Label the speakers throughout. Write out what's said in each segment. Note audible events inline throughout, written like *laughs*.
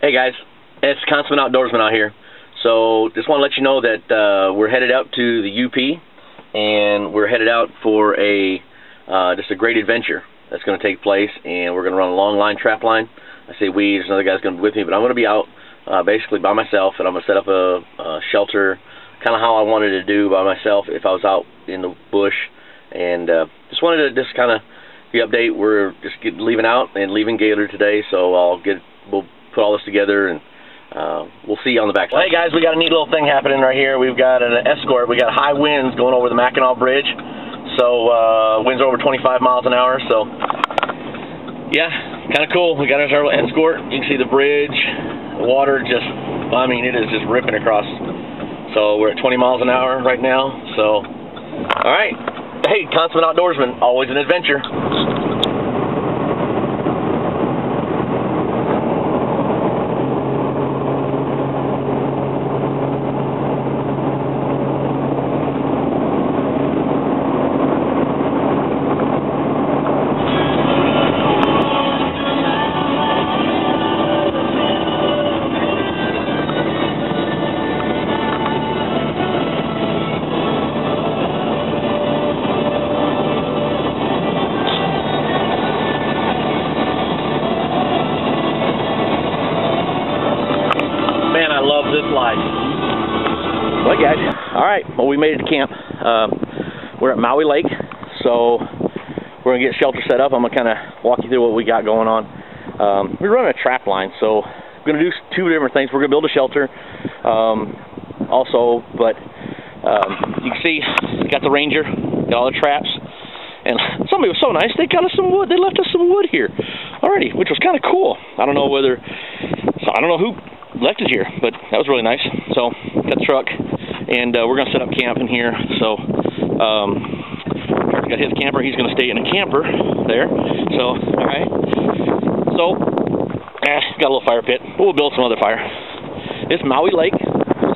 Speaker 1: Hey guys, it's Consummate Outdoorsman out here. So just want to let you know that uh, we're headed out to the UP, and we're headed out for a uh, just a great adventure that's going to take place, and we're going to run a long line trap line. I say we, there's another guy's going to be with me, but I'm going to be out uh, basically by myself, and I'm going to set up a, a shelter, kind of how I wanted to do by myself if I was out in the bush, and uh, just wanted to just kind of the update. We're just get, leaving out and leaving Gator today, so I'll get we'll put all this together and uh, we'll see you on the back. Well, hey guys, we got a neat little thing happening right here. We've got an escort. We got high winds going over the Mackinac Bridge. So uh, winds over 25 miles an hour. So yeah, kind of cool. We got our escort. You can see the bridge, the water just. I mean, it is just ripping across. So we're at 20 miles an hour right now. So all right. Hey, consummate outdoorsman, always an adventure. Made it to camp. Um, we're at Mowe Lake, so we're gonna get shelter set up. I'm gonna kind of walk you through what we got going on. Um, we're running a trap line, so we're gonna do two different things. We're gonna build a shelter, um, also, but um, you can see, got the Ranger, got all the traps, and somebody was so nice. They got us some wood. They left us some wood here already, which was kind of cool. I don't know whether, so I don't know who left it here, but that was really nice. So got the truck, and uh, we're gonna set up camp in here. So um, got his camper. He's gonna stay in a camper there. So all right. So eh, got a little fire pit. We'll build some other fire. It's Mowe Lake,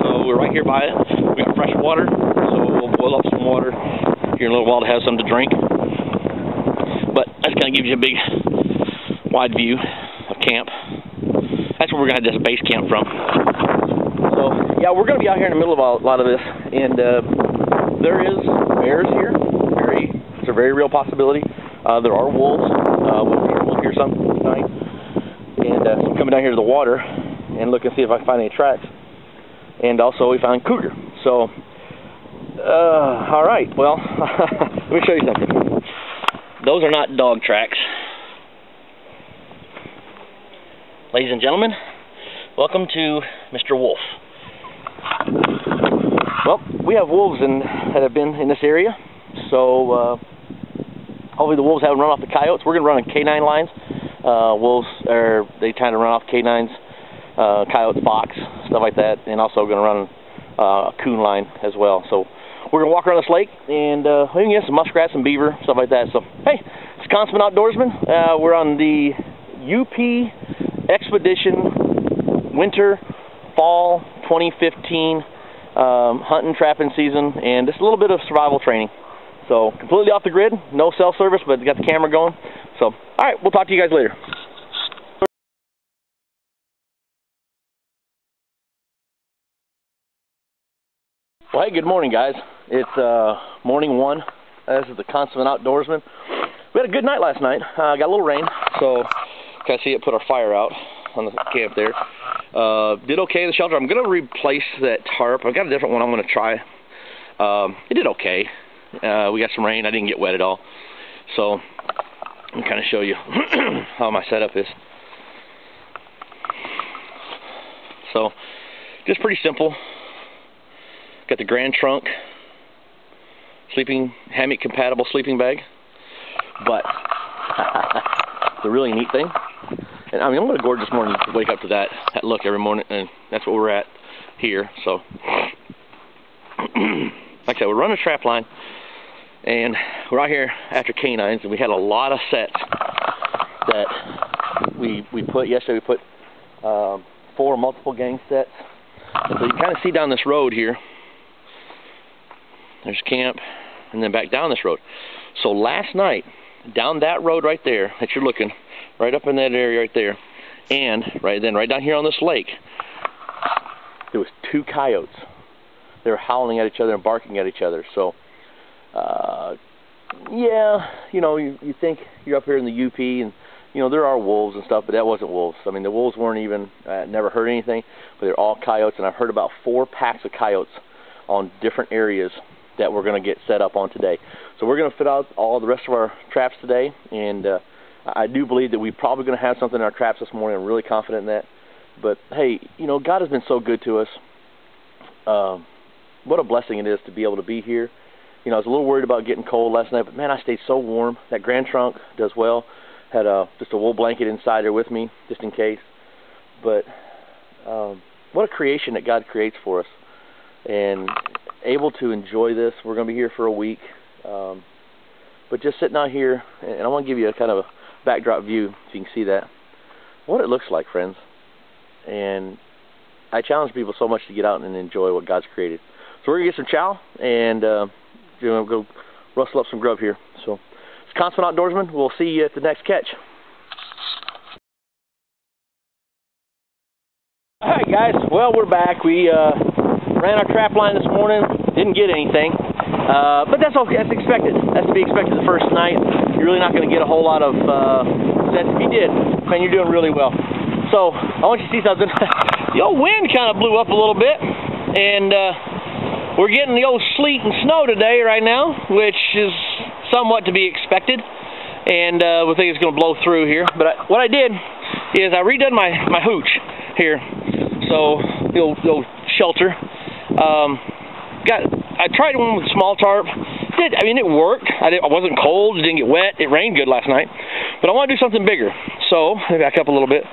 Speaker 1: so we're right here by it. We got fresh water, so we'll boil up some water here in a little while to have some to drink. But that kind of gives you a big, wide view of camp. That's where we're going to have this base camp from. Yeah, we're going to be out here in the middle of a lot of this, and uh, there is bears here. Very, it's a very real possibility. Uh, there are wolves. Uh, we'll, hear, we'll hear some tonight. And uh, coming down here to the water and look and see if I find any tracks. And also we found cougar. So, uh, all right. Well, *laughs* let me show you something. Those are not dog tracks. Ladies and gentlemen, welcome to Mr. Wolf. Well, we have wolves in, that have been in this area, so uh, hopefully the wolves haven't run off the coyotes. We're going to run on canine lines. Uh, wolves are they kind to run off canines, uh, coyotes, fox, stuff like that, and also going to run uh, a coon line as well. So we're going to walk around this lake and uh, we can get some muskrats and beaver, stuff like that. So hey, it's Consummate Outdoorsman. Uh, we're on the UP Expedition Winter Fall 2015 um, hunting trapping season and just a little bit of survival training. So completely off the grid, no cell service, but got the camera going. So all right, we'll talk to you guys later. Well, hey, good morning, guys. It's uh, morning one. This is the Consummate Outdoorsman. We had a good night last night. Uh, got a little rain, so kind of see it put our fire out on the camp there. Uh, did okay in the shelter. I'm going to replace that tarp. I've got a different one I'm going to try. Um, it did okay. Uh, we got some rain. I didn't get wet at all. So, let me kind of show you *clears throat* how my setup is. So, just pretty simple. Got the Grand Trunk sleeping hammock compatible sleeping bag. But *laughs* the really neat thing, and I mean I'm gonna gorgeous morning to wake up to that that look every morning, and that's what we're at here. So, *clears throat* like I said, we're running a trap line, and we're out here after canines, and we had a lot of sets that we we put yesterday. We put um, four multiple gang sets, and so you kind of see down this road here. There's camp, and then back down this road. So last night, down that road right there that you're looking, right up in that area right there, And right then, right down here on this lake, there was two coyotes. They were howling at each other and barking at each other. So, uh, yeah, you know, you, you think you're up here in the UP and you know, there are wolves and stuff, but that wasn't wolves. I mean, the wolves weren't even, uh, never heard anything, but they're all coyotes, and I've heard about four packs of coyotes on different areas that we're going to get set up on today. So we're going to fit out all the rest of our traps today, and uh, I do believe that we're probably going to have something in our traps this morning. I'm really confident in that. But hey, you know, God has been so good to us. Um, what a blessing it is to be able to be here. You know, I was a little worried about getting cold last night, but man, I stayed so warm. That Grand Trunk does well. Had a just a wool blanket inside there with me, just in case. But um, what a creation that God creates for us, and able to enjoy this. We're going to be here for a week, um, but just sitting out here, and I want to give you a kind of a backdrop view, if you can see that what it looks like, friends. And I challenge people so much to get out and enjoy what God's created. So we're gonna get some chow and uh, you know, go rustle up some grub here. So it's Consummate Outdoorsman. We'll see you at the next catch. Alright guys, well we're back. We uh, ran our trap line this morning, didn't get anything. Uh, but that's okay, that's expected. That's to be expected the first night. You're really not going to get a whole lot of uh, if you did. Man, you're doing really well. So, I want you to see something. *laughs* the old wind kind of blew up a little bit, and uh, we're getting the old sleet and snow today right now, which is somewhat to be expected. And uh, we think it's going to blow through here. But I, what I did is I redone my, my hooch here. So, the old, the old shelter. Um, got I tried one with small tarp. I mean it worked? I, did, I wasn't cold. It didn't get wet. It rained good last night. But I want to do something bigger. So let me back up a little bit.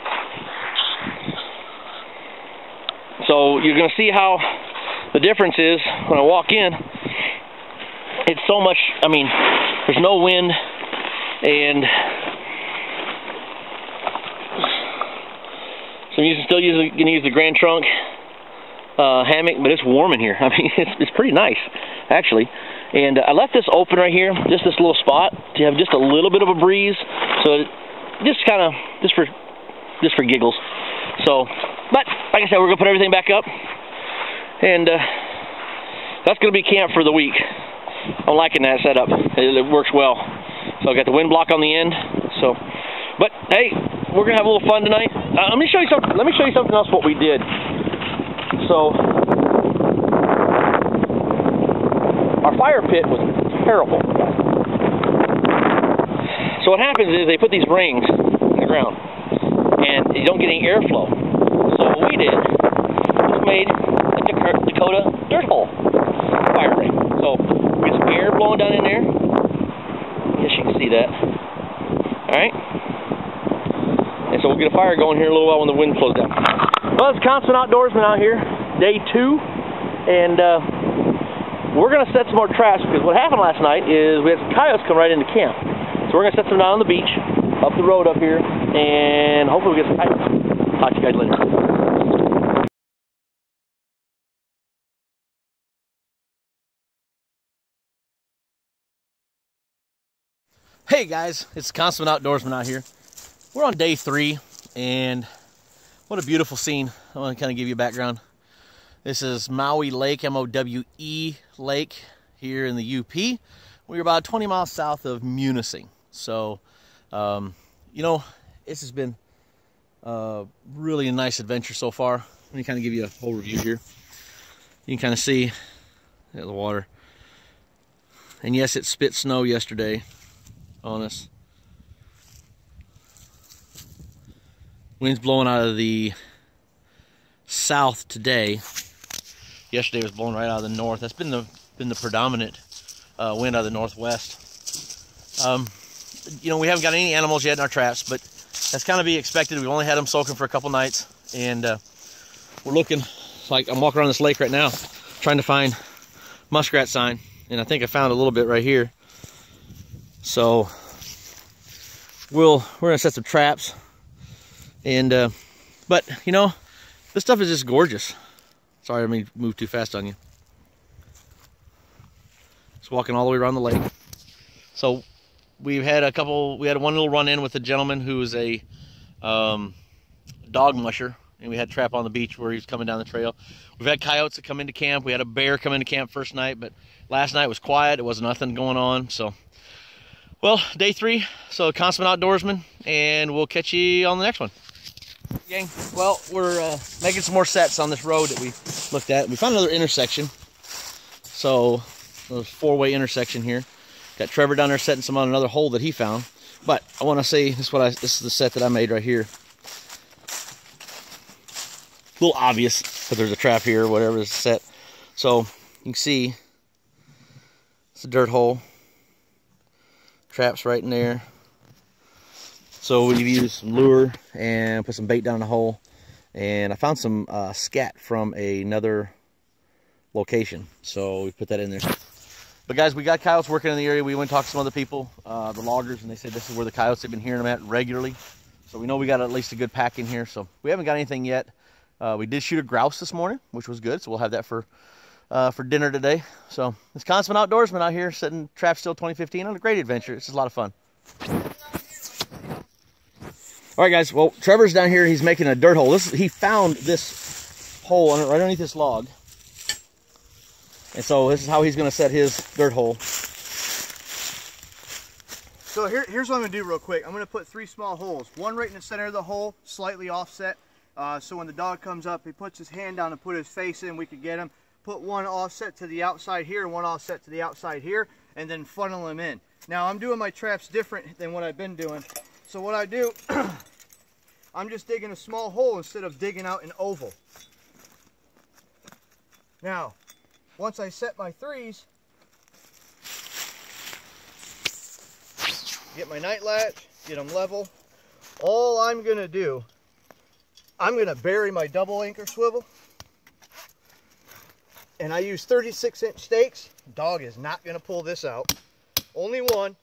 Speaker 1: So you're going to see how the difference is when I walk in. It's so much. I mean, there's no wind, and so I'm using, still using, going to use the Grand Trunk uh, hammock, but it's warm in here. *laughs* I mean, it's, it's pretty nice, actually. And uh, I left this open right here, just this little spot, to have just a little bit of a breeze. So just kind of, just for, just for giggles. So, but like I said, we're gonna put everything back up, and uh, that's gonna be camp for the week. I'm liking that setup. It, it works well. So I got the wind block on the end. So, but hey, we're gonna have a little fun tonight. Uh, let me show you something. Let me show you something else. What we did. So our fire pit was terrible. So what happens is they put these rings in the ground and you don't get any airflow. So what we did was made a Dakota dirt hole fire ring. So we get some air blowing down in there. I guess you can see that. Alright? And so we'll get a fire going here a little while when the wind slows down. Well, it's Consummate Outdoorsman out here, day two, and uh, we're going to set some more traps because what happened last night is we had some coyotes come right into camp. So we're going to set some down on the beach, up the road up here, and hopefully we get some coyotes. Talk to you guys later. Hey guys, it's Consummate Outdoorsman out here. We're on day three, and what a beautiful scene. I want to kind of give you a background. This is Mowe Lake, M-O-W-E Lake here in the UP. We're about 20 miles south of Munising. So, um, you know, this has been uh, really a nice adventure so far. Let me kind of give you a whole review here. You can kind of see the water. And yes, it spit snow yesterday on us. Wind's blowing out of the south today. Yesterday was blowing right out of the north. That's been the been the predominant uh, wind out of the northwest. Um, you know, we haven't got any animals yet in our traps, but that's kind of be expected. We've only had them soaking for a couple nights, and uh, we're looking like I'm walking around this lake right now, trying to find muskrat sign, and I think I found a little bit right here. So we'll we're gonna set some traps and, uh, but, you know, this stuff is just gorgeous. Sorry, I may move too fast on you. Just walking all the way around the lake. So we've had a couple, we had one little run in with a gentleman who is a, um, dog musher, and we had trap on the beach where he's coming down the trail. We've had coyotes that come into camp. We had a bear come into camp first night, but last night was quiet. It was nothing going on. So, well, day three. So, consummate outdoorsman, and we'll catch you on the next one. Gang, well, we're uh, making some more sets on this road that we looked at. We found another intersection. So, a four-way intersection here. Got Trevor down there setting some on another hole that he found. But I want to say this is what I this is the set that I made right here. A little obvious but there's a trap here, whatever is set. So you can see it's a dirt hole. Traps right in there. So we've used some lure and put some bait down the hole. And I found some uh, scat from another location. So we put that in there. But guys, we got coyotes working in the area. We went and talked to some other people, uh, the loggers, and they said this is where the coyotes have been hearing them at regularly. So we know we got at least a good pack in here. So we haven't got anything yet. Uh, we did shoot a grouse this morning, which was good. So we'll have that for uh, for dinner today. So it's consummate outdoorsman out here setting Trap Still 2015 on a great adventure. It's just a lot of fun. All right, guys. Well, Trevor's down here. He's making a dirt hole. This he found this hole right underneath this log. And so this is how he's going to set his dirt hole.
Speaker 2: So here, here's what I'm going to do real quick. I'm going to put three small holes. One right in the center of the hole, slightly offset. Uh, so when the dog comes up, he puts his hand down and put his face in, we could get him. Put one offset to the outside here one offset to the outside here, and then funnel him in. Now I'm doing my traps different than what I've been doing. So what I do, *clears throat* I'm just digging a small hole instead of digging out an oval. Now, once I set my threes, get my night latch, get them level. All I'm gonna do, I'm gonna bury my double anchor swivel. And I use 36 inch stakes. Dog is not gonna pull this out. Only one.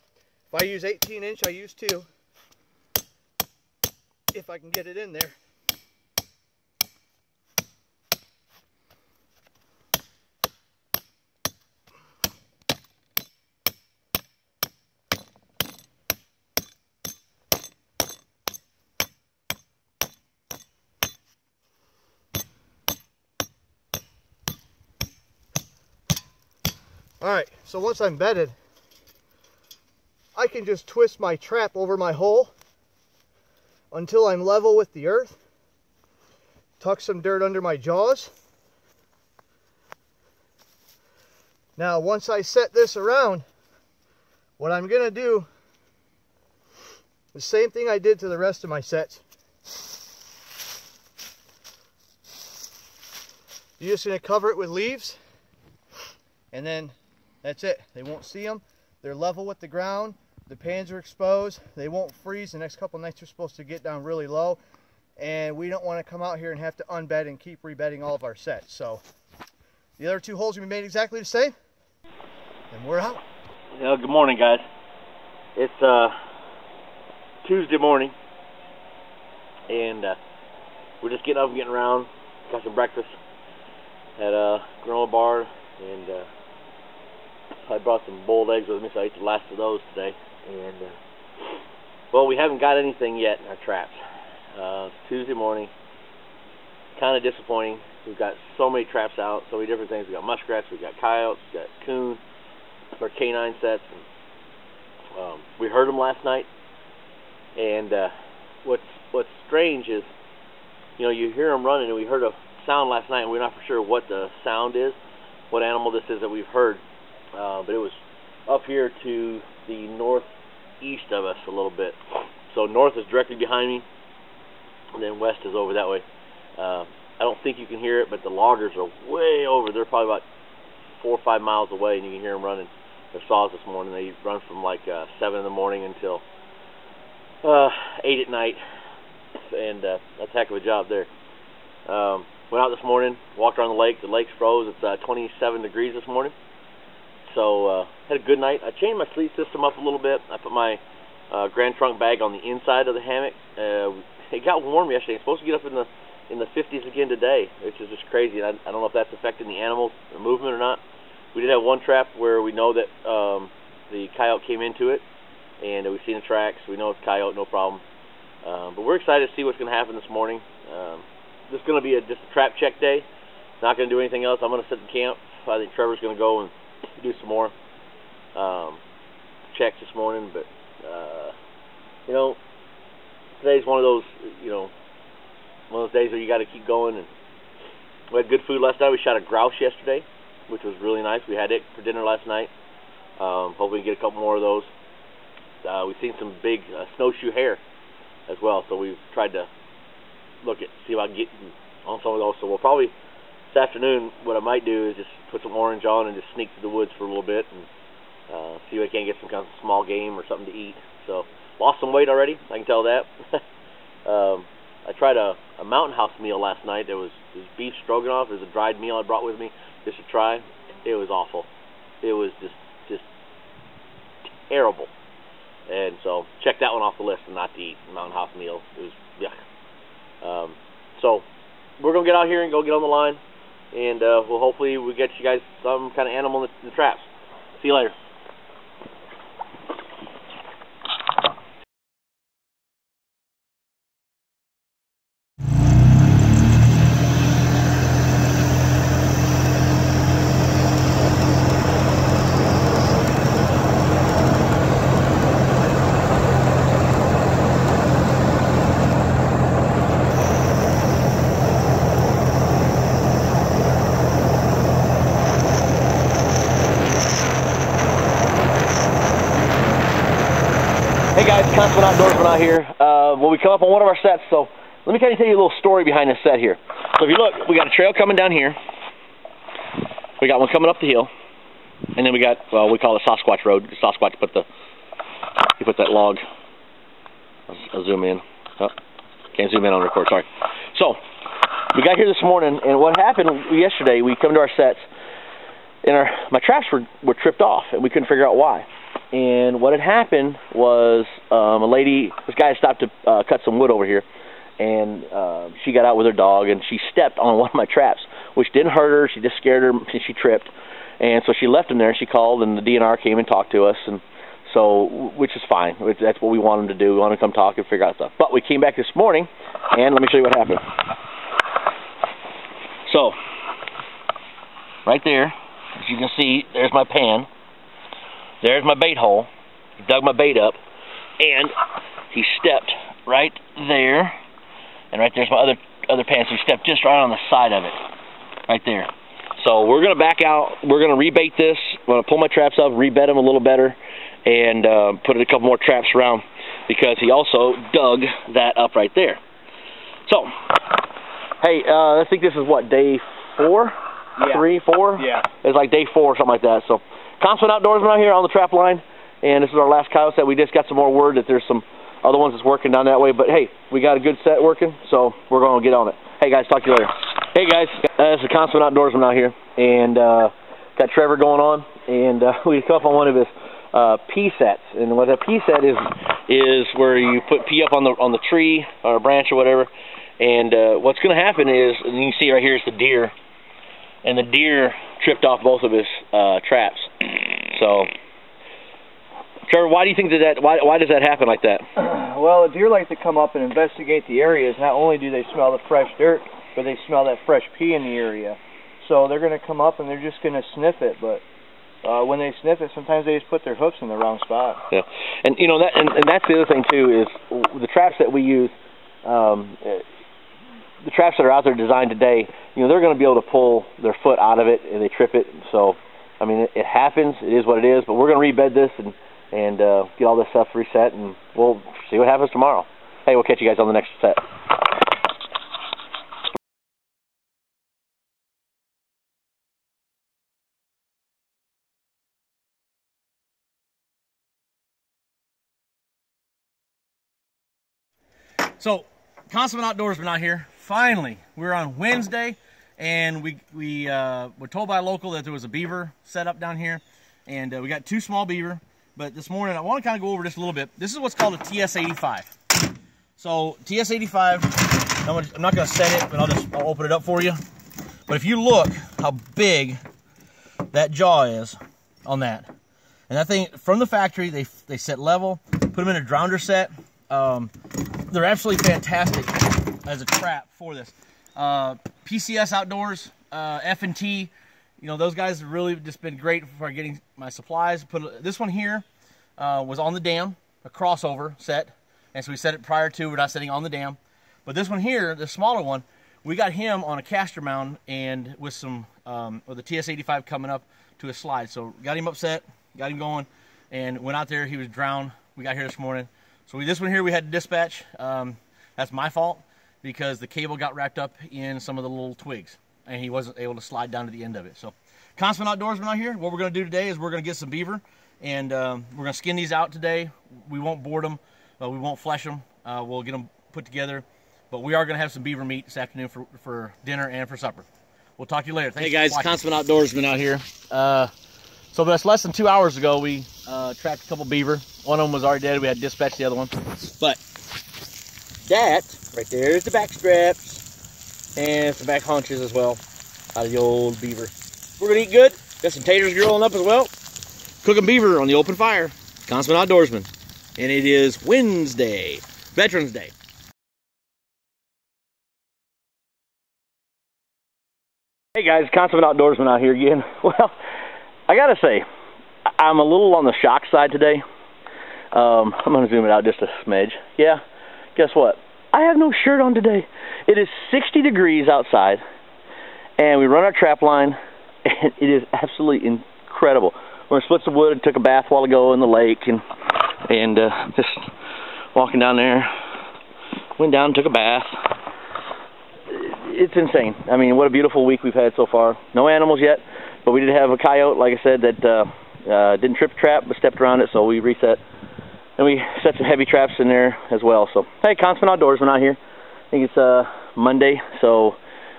Speaker 2: If I use 18 inch, I use two. If I can get it in there. All right, so once I'm bedded, I can just twist my trap over my hole until I'm level with the earth. Tuck some dirt under my jaws. Now, once I set this around, what I'm going to do, the same thing I did to the rest of my sets. You're just going to cover it with leaves and then that's it. They won't see them. They're level with the ground. The pans are exposed. They won't freeze. The next couple nights are supposed to get down really low. And we don't want to come out here and have to unbed and keep rebedding all of our sets. So the other two holes are going to be made exactly the same. And we're out.
Speaker 1: Yeah, good morning, guys. It's uh, Tuesday morning. And uh, we're just getting up and getting around. Got some breakfast at a granola bar. And... Uh, I brought some boiled eggs with me, so I ate the last of those today. And uh, well, we haven't got anything yet in our traps. Uh, Tuesday morning. Kind of disappointing. We've got so many traps out, so many different things. We got muskrats, we got coyotes, we got coon, our canine sets. And, um, we heard them last night, and uh, what's what's strange is, you know, you hear them running, and we heard a sound last night, and we're not for sure what the sound is, what animal this is that we've heard. Uh, but it was up here to the northeast of us a little bit. So north is directly behind me, and then west is over that way. Uh, I don't think you can hear it, but the loggers are way over. They're probably about four or five miles away, and you can hear them running their saws this morning. They run from like uh, 7 in the morning until uh, 8 at night, and uh, that's a heck of a job there. Um, went out this morning, walked around the lake. The lake's froze. It's uh, 27 degrees this morning. So uh, had a good night. I changed my sleep system up a little bit. I put my uh, Grand Trunk bag on the inside of the hammock. Uh, it got warm yesterday. It's supposed to get up in the in the 50s again today, which is just crazy. And I, I don't know if that's affecting the animals, the movement or not. We did have one trap where we know that um, the coyote came into it, and we've seen the tracks. We know it's coyote, no problem. Um, but we're excited to see what's going to happen this morning. Um, this is going to be a, just a trap check day. Not going to do anything else. I'm going to sit in camp. I think Trevor's going to go and do some more um, checks this morning. But uh, you know, today's one of those you know one of those days where you got to keep going. And we had good food last night. We shot a grouse yesterday, which was really nice. We had it for dinner last night. Um, hopefully, we get a couple more of those. Uh, we've seen some big uh, snowshoe hare as well, so we've tried to look at see if I can get on some of those. So we'll probably this afternoon. What I might do is just put some orange on and just sneak to the woods for a little bit and uh, see if I can get some kind of small game or something to eat. So lost some weight already. I can tell that. *laughs* um, I tried a, a mountain house meal last night. There was, there was beef stroganoff. There's a dried meal I brought with me just to try. It was awful. It was just just terrible. And so check that one off the list and not to eat mountain house meal. It was yuck. Um, so we're gonna get out here and go get on the line, and uh, we'll hopefully we get you guys some kind of animal in the, in the traps. See you later. Hey guys, Consummate Outdoorsman out here. Uh, well, we come up on one of our sets, so let me kind of tell you a little story behind this set here. So if you look, we got a trail coming down here. We got one coming up the hill, and then we got well, we call it Sasquatch Road. Sasquatch put the he put that log. I'll, I'll zoom in. Oh, can't zoom in on record. Sorry. So we got here this morning, and what happened yesterday? We come to our sets, and our my traps were were tripped off, and we couldn't figure out why. And what had happened was um, a lady, this guy stopped to uh, cut some wood over here, and uh, she got out with her dog, and she stepped on *laughs* one of my traps, which didn't hurt her. She just scared her, and she tripped. And so she left him there. And she called, and the DNR came and talked to us, and so which is fine. That's what we want them to do. We want to come talk and figure out stuff. But we came back this morning, and let me show you what happened. So, right there, as you can see, there's my pan. There's my bait hole. He dug my bait up, and he stepped right there, and right there's my other other pan. So he stepped just right on the side of it, right there. So we're gonna back out. We're gonna rebait this. I'm gonna pull my traps up, rebed them a little better, and uh, put a couple more traps around because he also dug that up right there. So, hey, uh, I think this is what day four,
Speaker 2: Yeah.
Speaker 1: three, four.
Speaker 2: Yeah.
Speaker 1: It's like day four or something like that. So, Consummate Outdoorsman out here on the trap line, and this is our last coyote set. We just got some more word that there's some other ones that's working down that way. But hey, we got a good set working, so we're going to get on it. Hey guys, talk to you later. Hey guys, uh, this is Consummate Outdoorsman out here, and uh, got Trevor going on, and uh, *laughs* we come up on one of his uh, pee sets. And what a pee set is is where you put pee up on the on the tree or a branch or whatever. And uh, what's going to happen is, and you can see right here is the deer, and the deer tripped off both of his uh, traps. So, Trevor, why do you think that, that why why does that happen like that? *clears throat*
Speaker 2: Well, deer like to come up and investigate the areas. Not only do they smell the fresh dirt, but they smell that fresh pee in the area. So they're going to come up and they're just going to sniff it. But uh, when they sniff it, sometimes they just put their hoofs in the wrong spot.
Speaker 1: Yeah, and you know that, and, and that's the other thing too is the traps that we use. Um, uh, the traps that are out there designed today, you know, they're going to be able to pull their foot out of it and they trip it. So, I mean, it, it happens. It is what it is. But we're going to rebed this and and uh, get all this stuff reset, and we'll see what happens tomorrow. Hey, we'll catch you guys on the next set.
Speaker 3: So, Consummate Outdoorsman out here. Finally, we're on Wednesday, and we we uh, were told by a local that there was a beaver set up down here, and uh, we got two small beaver. But this morning, I want to kind of go over this a little bit. This is what's called a TS85. So TS85, I'm, gonna, I'm not going to set it, but I'll just I'll open it up for you. But if you look how big that jaw is on that, and that thing from the factory, they they set level, put them in a grounder set,
Speaker 1: Um, they're absolutely fantastic as a trap for this. Uh, PCS Outdoors, uh, F&T, you know, those guys have really just been great for getting my supplies. Put This one here uh, was on the dam, a crossover set. And so we set it prior to, we're not setting on the dam. But this one here, the smaller one, we got him on a castor mound and with some, um, with the TS85 coming up to a slide. So got him upset, got him going, and went out there. He was drowned. We got here this morning. So we, this one here we had to dispatch. Um, that's my fault because the cable got wrapped up in some of the little twigs and he wasn't able to slide down to the end of it. So Consummate Outdoorsman out here, what we're gonna do today is we're gonna get some beaver and um, we're gonna skin these out today. We won't board them, uh, we won't flesh them. Uh, we'll get them put together, but we are gonna have some beaver meat this afternoon for, for dinner and for supper. We'll talk to you later. Thanks
Speaker 4: hey guys, Consummate Outdoorsman out here. Uh, so that's less than two hours ago, we uh, tracked a couple beaver. One of them was already dead. We had dispatched the other one. But that right there is the back straps and some back haunches as well out of the old beaver. We're gonna eat good. Got some taters grilling up as well. Cooking beaver on the open fire. Consummate Outdoorsman. And it is Wednesday, Veterans Day. Hey guys, Consummate Outdoorsman out here again. *laughs* Well, I gotta say, I'm a little on the shock side today. Um, I'm gonna zoom it out just a smidge. Yeah, guess what? I have no shirt on today. It is 60 degrees outside, and we run our trap line, *laughs* and it is absolutely incredible. We're split some wood, took a bath while ago in the lake, and and uh, just walking down there, went down, took a bath. It's insane. I mean, what a beautiful week we've had so far. No animals yet, but we did have a coyote, like I said, that uh, uh, didn't trip trap, but stepped around it, so we reset. And we set some heavy traps in there as well. So, hey, Consummate Outdoors, we're out here. I think it's uh, Monday, so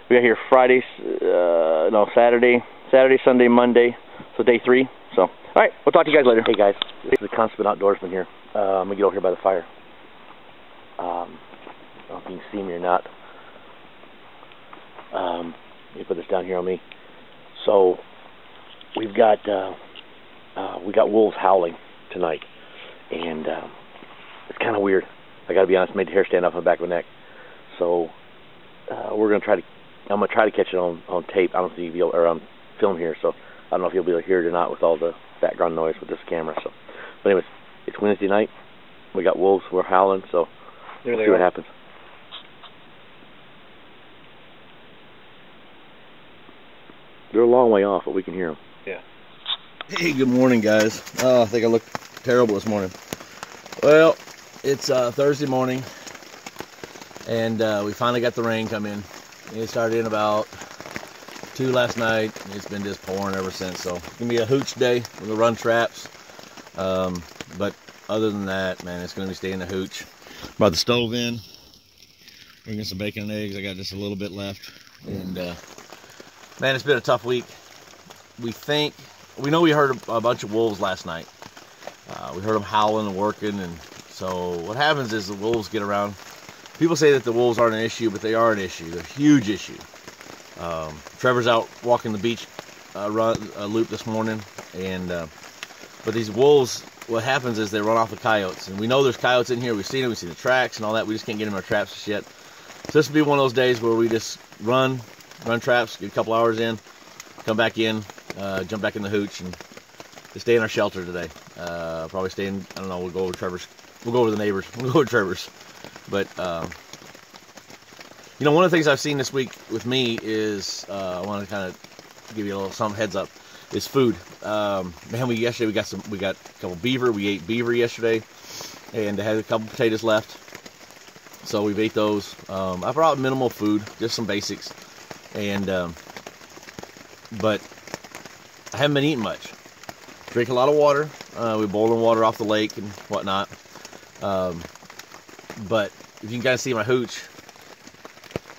Speaker 4: we got here Friday, uh, no, Saturday, Saturday, Sunday, Monday, so day three. So, all right, we'll talk to you guys later. Hey guys, this is the Consummate Outdoorsman here. Uh, I'm gonna get over here by the fire. Um, I don't know if you can see me or not. Um, me put this down here on me. So, we've got uh, uh, we got wolves howling tonight, and uh, it's kind of weird. I got to be honest, made the hair stand up on the back of my neck. So, uh, we're gonna try to. I'm gonna try to catch it on on tape. I don't think you'll be able, or on film here. So, I don't know if you'll be able to hear it or not with all the background noise with this camera. So, but anyways, it's Wednesday night. We got wolves. We're howling. So,
Speaker 5: There
Speaker 4: we'll see what happens. They're a long way off, but we can hear them.
Speaker 1: Hey, good morning, guys. Oh, I think I look terrible this morning. Well, it's uh, Thursday morning, and uh, we finally got the rain come in. It started in about two last night. and It's been just pouring ever since. So it's gonna be a hooch day with the run traps. Um, but other than that, man, it's gonna be staying the hooch. Brought the stove in. Bringing some bacon and eggs. I got just a little bit left, and uh, man, it's been a tough week. We think we know we heard a, bunch of wolves last night. Uh, we heard them howling and working, and so what happens is the wolves get around. People say that the wolves aren't an issue, but they are an issue. They're a huge issue. Um, Trevor's out walking the beach uh, run, uh, loop this morning, and uh, but these wolves, what happens is they run off the coyotes, and we know there's coyotes in here. We've seen them, We've seen the tracks and all that. We just can't get them in our traps yet. So this will be one of those days where we just run, run traps, get a couple hours in, come back in, uh, jump back in the hooch, and just stay in our shelter today. Uh, probably stay in. I don't know. We'll go over Trevor's. We'll go over the neighbors. *laughs* We'll go over Trevor's. But um, you know, one of the things I've seen this week with me is uh, I want to kind of give you a little some heads up. Is food. Um, man, we yesterday we got some. We got a couple beaver. We ate beaver yesterday, and had a couple potatoes left. So we've ate those. Um, I brought minimal food, just some basics, and um, but I haven't been eating much. Drink a lot of water. Uh, we're boiling water off the lake and whatnot. Um, but if you can kind of see my hooch,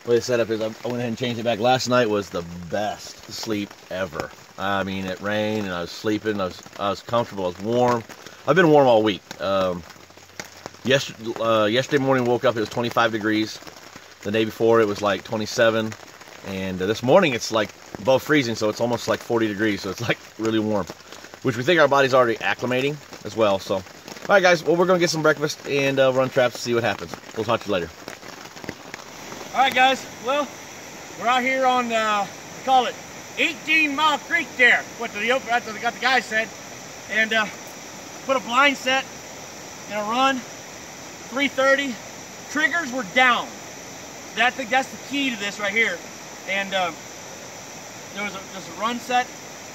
Speaker 1: way the setup is, I I went ahead and changed it back. Last night was the best sleep ever. I mean, it rained and I was sleeping. I was I was comfortable. I was warm. I've been warm all week. Um, yesterday, uh, yesterday morning, woke up. It was 25 degrees. The day before, it was like 27. And uh, this morning, it's like above freezing, so it's almost like 40 degrees. So it's like really warm, which we think our body's already acclimating as well. So All right, guys. Well, we're gonna get some breakfast and uh, run traps to see what happens. We'll talk to you later. All right, guys. Well, we're out here on uh, call it 18 Mile Creek there. What the that's what the guy said, and uh, put a blind set in a run. 330. Triggers were down. That that's the key to this right here. And uh, there was a, there's a run set.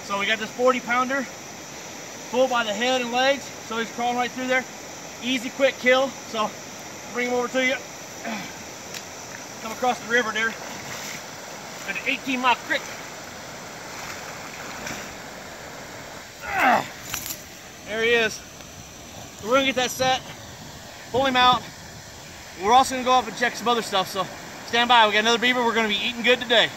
Speaker 1: So we got this 40 pounder, full by the head and legs. So he's crawling right through there. Easy, quick kill. So bring him over to you. *clears throat* Come across the river there. At the 18 mile creek. *clears throat* There he is. So we're gonna get that set, pull him out. We're also gonna go up and check some other stuff. So stand by. We got another beaver. We're gonna be eating good today.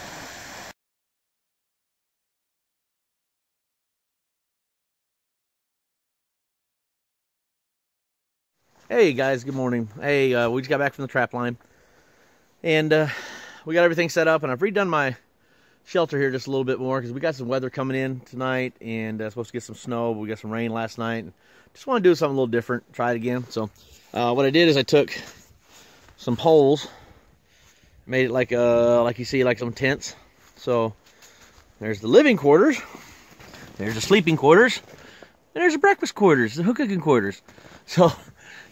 Speaker 1: Hey guys, good morning. Hey, uh, we just got back from the trap line, and uh, we got everything set up, and I've redone my shelter here just a little bit more because we got some weather coming in tonight, and uh, supposed to get some snow. But we got some rain last night. And just want to do something a little different, try it again. So, uh, what I did is I took some poles, made it like uh like you see like some tents. So there's the living quarters, there's the sleeping quarters, and there's the breakfast quarters, the cooking quarters. So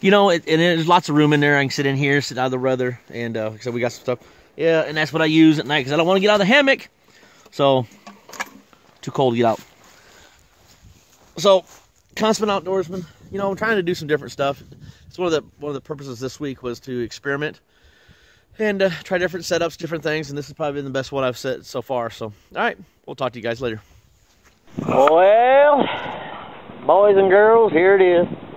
Speaker 1: you know, it, and there's lots of room in there. I can sit in here, sit out of the weather, and uh, so we got some stuff. Yeah, and that's what I use at night because I don't want to get out of the hammock. So, too cold to get out. So, consummate outdoorsman. You know, I'm trying to do some different stuff. It's one of the one of the purposes this week was to experiment and uh, try different setups, different things. And this has probably been the best one I've set so far. So, all right, we'll talk to you guys later.
Speaker 6: Well, boys and girls, here it is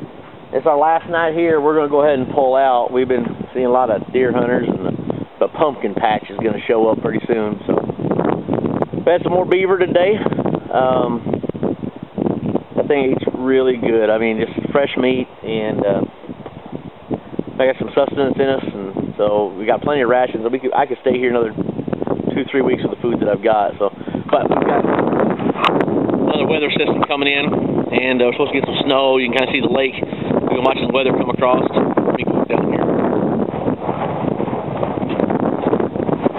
Speaker 6: it's our last night here. We're going to go ahead and pull out. We've been seeing a lot of deer hunters, and the, the pumpkin patch is going to show up pretty soon. So we had some more beaver today. Um, I think it's really good. I mean, just fresh meat, and uh, I got some sustenance in us, and so we got plenty of rations. We could, I could stay here another two, three weeks with the food that I've got. So, but we've got another weather system coming in, and uh, we're supposed to get some snow. You can kind of see the lake we can watch the weather come across. down here.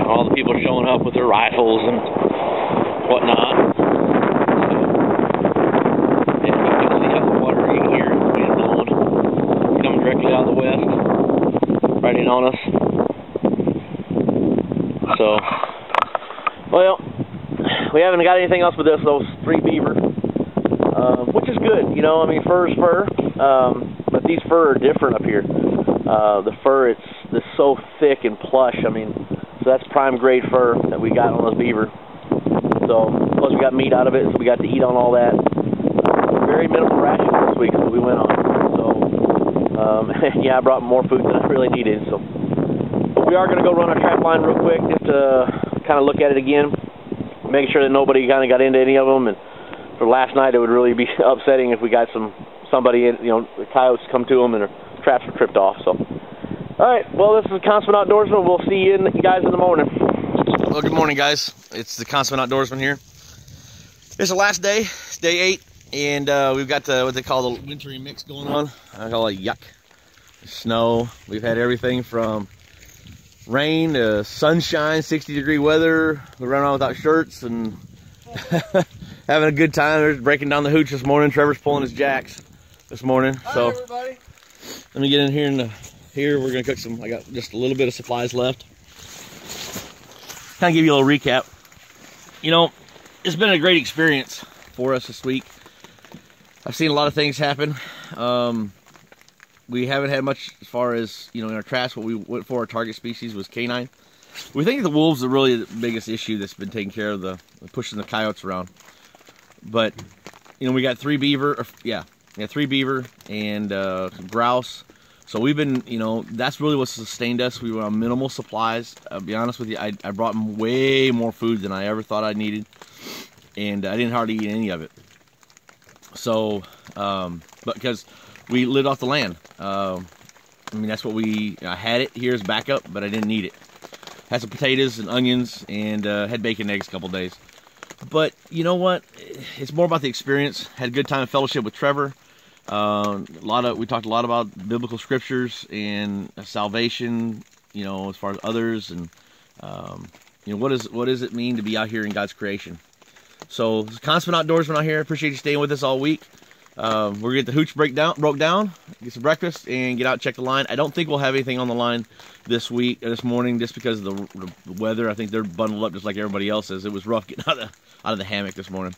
Speaker 6: All the people showing up with their rifles and whatnot. and you can see how the water, you can hear blowing, coming directly out the west, right in on us. So, well, we haven't got anything else with this, those three beaver, uh, which is good. You know, I mean, fur is fur. Um, these fur are different up here. Uh, the fur, it's, it's so thick and plush. I mean, so that's prime grade fur that we got on those beaver. So, plus we got meat out of it, so we got to eat on all that. Very minimal ration this week that we went on. So, um, *laughs* yeah, I brought more food than I really needed. So, but we are going to go run our trap line real quick just to kind of look at it again, make sure that nobody kind of got into any of them. And for last night, it would really be *laughs* upsetting if we got some somebody, in, you know, the coyotes come to them and their traps are tripped off. So, all right. Well, this is Consummate Outdoorsman. We'll see you, in, guys in the morning.
Speaker 1: Well, good morning, guys. It's the Consummate Outdoorsman here. It's the last day. It's day eight, and uh, we've got the what they call the wintry mix going on. I call it yuck. Snow. We've had everything from rain to sunshine, 60 degree weather. We run around without shirts and *laughs* having a good time. They're breaking down the hooch this morning. Trevor's pulling his jacks this morning.
Speaker 2: Hi,
Speaker 1: so
Speaker 2: everybody.
Speaker 1: let me get in here and here we're gonna cook some. I got just a little bit of supplies left. Kind of give you a little recap. You know, it's been a great experience for us this week. I've seen a lot of things happen. Um, we haven't had much as far as you know in our traps. What we went for our target species was canine. We think the wolves are really the biggest issue that's been taking care of the pushing the coyotes around. But you know we got three beaver. Or, yeah, yeah, three beaver and uh, grouse. So we've been, you know, that's really what sustained us. We were on minimal supplies. I'll be honest with you, I, I brought way more food than I ever thought I needed, and I didn't hardly eat any of it. So, um, but because we lived off the land, uh, I mean that's what we. I had it here as backup, but I didn't need it. Had some potatoes and onions, and uh, had bacon eggs a couple days. But you know what? It's more about the experience. Had a good time of fellowship with Trevor. Um, a lot of we talked a lot about biblical scriptures and salvation. You know, as far as others and um, you know what is what does it mean to be out here in God's creation. So, consummate outdoorsman out here. Appreciate you staying with us all week. Um, we're gonna get the hooch break down, broke down, get some breakfast, and get out check the line. I don't think we'll have anything on the line this week, this morning, just because of the, the weather. I think they're bundled up just like everybody else is. It was rough getting *laughs* out of the, out of the hammock this morning.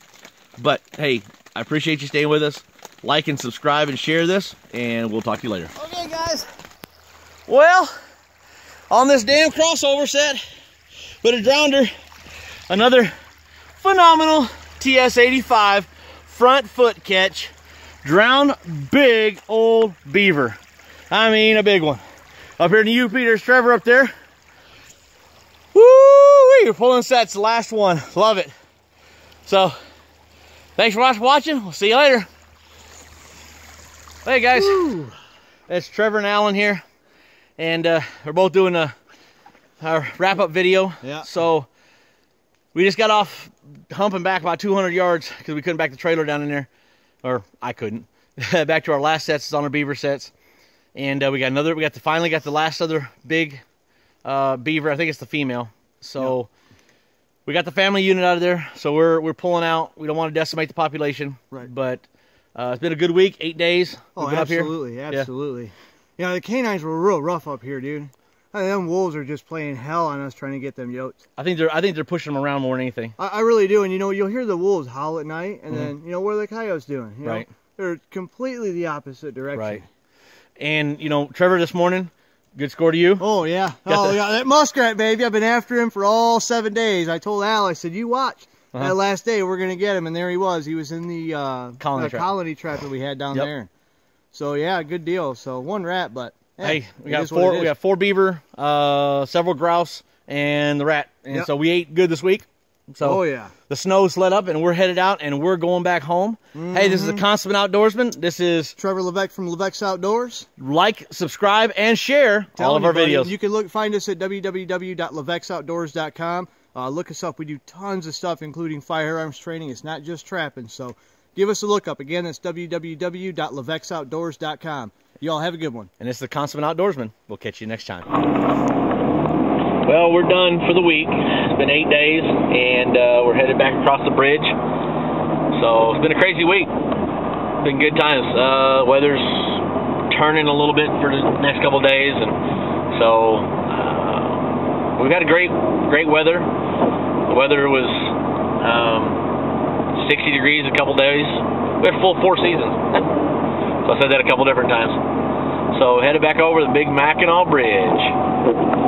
Speaker 1: But hey, I appreciate you staying with us. Like and subscribe and share this, and we'll talk to you later.
Speaker 2: Okay, guys.
Speaker 1: Well, on this damn crossover set, but a drounder, another phenomenal TS85 front foot catch Drown big old beaver. I mean, a big one. Up here in the UP, there's Trevor up there. Woo! You're pulling sets, last one. Love it. So, thanks for watching. We'll see you later. Hey guys, Woo. it's Trevor and Alan here, and uh, we're both doing a our wrap up video.
Speaker 2: Yeah.
Speaker 1: So we just got off humping back about 200 yards because we couldn't back the trailer down in there or I couldn't. *laughs* Back to our last sets on our beaver sets, and uh, we got another. We got the finally got the last other big uh, beaver. I think it's the female. So. We got the family unit out of there. So we're we're pulling out. We don't want to decimate the population.
Speaker 2: Right.
Speaker 1: But uh, it's been a good week. Eight days.
Speaker 2: Oh, absolutely, absolutely. Yeah. You know, the canines were real rough up here, dude. I mean, them wolves are just playing hell on us trying to get them yoked.
Speaker 1: I think they're I think they're pushing them around more than anything.
Speaker 2: I, I really do, and you know you'll hear the wolves howl at night, and mm -hmm. then you know what are the coyotes doing? You
Speaker 1: right.
Speaker 2: Know, they're completely the opposite direction.
Speaker 1: Right. And you know Trevor this morning, good score to you.
Speaker 2: Oh yeah. *laughs* Got oh the... yeah, that muskrat baby. I've been after him for all seven days. I told Al, I said, you watch. Uh -huh. That last day we're gonna get him, and there he was. He was in the uh,
Speaker 1: colony,
Speaker 2: uh,
Speaker 1: trap.
Speaker 2: colony trap that we had down yep. there. So yeah, good deal. So one rat, but
Speaker 1: Hey, we got four. We got four beaver, uh, several grouse, and the rat. And yep. so we ate good this week. So
Speaker 2: oh yeah,
Speaker 1: the snow's let up, and we're headed out, and we're going back home. Mm -hmm. Hey, this is the mm-hmm. consummate outdoorsman. This is
Speaker 2: Trevor Levesque from Levesque's Outdoors.
Speaker 1: Like, subscribe, and share Tell all of our videos.
Speaker 2: You can look find us at www.levesquesoutdoors.com. Uh, look us up. We do tons of stuff, including firearms training. It's not just trapping. So give us a look up. Again, that's www.levesquesoutdoors.com. You all have a good one.
Speaker 1: And this is the Consummate Outdoorsman. We'll catch you next time. Well, we're done for the week. It's been eight days, and uh, we're headed back across the bridge. So it's been a crazy week. It's been good times. Uh, weather's turning a little bit for the next couple days, and so uh, we've had a great, great weather. The weather was um, 60 degrees a couple days. We had full four seasons. So I said that a couple different times. So headed back over the big Mackinac Bridge.